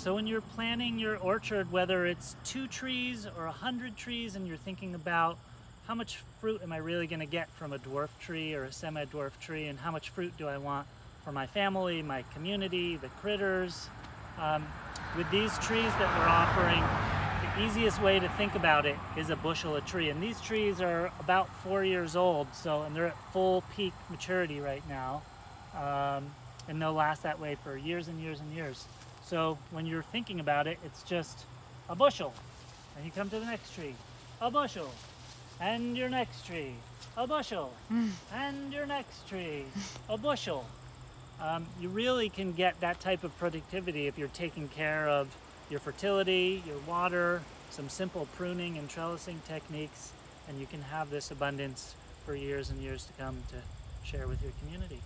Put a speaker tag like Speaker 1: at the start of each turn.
Speaker 1: So when you're planning your orchard, whether it's two trees or a hundred trees, and you're thinking about how much fruit am I really going to get from a dwarf tree or a semi-dwarf tree, and how much fruit do I want for my family, my community, the critters. Um, with these trees that we're offering, the easiest way to think about it is a bushel a tree. And these trees are about four years old, so and they're at full peak maturity right now. Um, and they'll last that way for years and years and years. So when you're thinking about it, it's just a bushel. And you come to the next tree, a bushel. And your next tree, a bushel. and your next tree, a bushel. Um, you really can get that type of productivity if you're taking care of your fertility, your water, some simple pruning and trellising techniques, and you can have this abundance for years and years to come to share with your community.